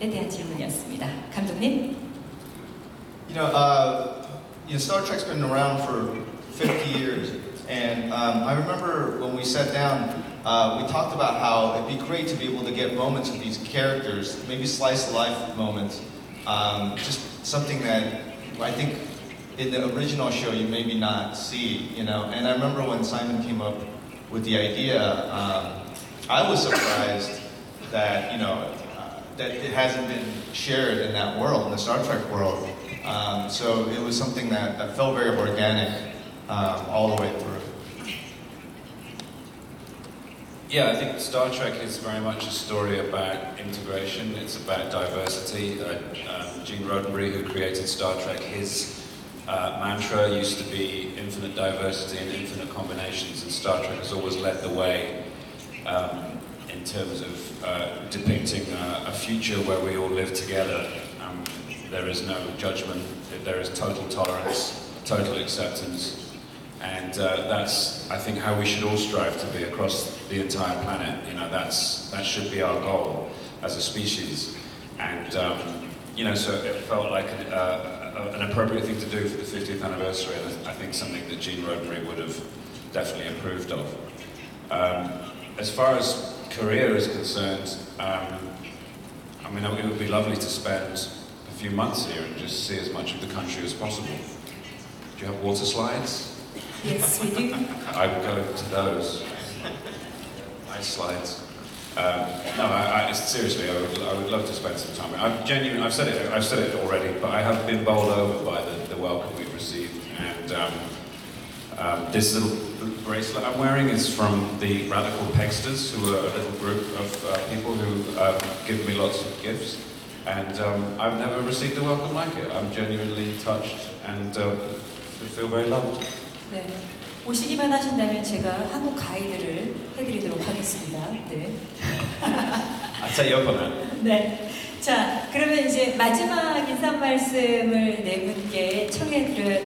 대한 질문이었습니다. 감독님. You know, uh, you know, Star Trek's been around for 50 years, and um, I remember when we sat down, uh, we talked about how it'd be great to be able to get moments of these characters, maybe slice of life moments, um, just something that I think in the original show you maybe not see, you know. And I remember when Simon came up with the idea, um, I was surprised that you know uh, that it hasn't been shared in that world, in the Star Trek world. Um, so it was something that, that felt very organic um, all the way through. Yeah, I think Star Trek is very much a story about integration. It's about diversity. Uh, um, Gene Roddenberry, who created Star Trek, his uh, mantra used to be infinite diversity and infinite combinations, and Star Trek has always led the way um, in terms of uh, depicting a, a future where we all live together. Um, there is no judgment. There is total tolerance, total acceptance. And uh, that's, I think, how we should all strive to be across the entire planet. You know, that's, that should be our goal as a species. And, um, you know, so it felt like an, uh, an appropriate thing to do for the 50th anniversary, and I think something that Gene Roddenberry would have definitely approved of. Um, as far as Korea is concerned, um, I mean, it would be lovely to spend a few months here and just see as much of the country as possible. Do you have water slides? Yes, we do. I would go to those. Ice slides. Um, no, I, I, seriously, I would, I would love to spend some time. I've genuinely, I've said it, I've said it already, but I have been bowled over by the, the welcome we've received. And um, um, this little bracelet I'm wearing is from the Radical Pegsters, who are a little group of uh, people who uh, give me lots of gifts. And um, I've never received a welcome like it. I'm genuinely touched and uh, feel very loved. 네. 오시기만 하신다면 제가 한국 가이드를 해드리도록 하겠습니다. 네. I take you up on that. 네. 자, 그러면 이제 마지막 인사 말씀을 네 분께 청해 드려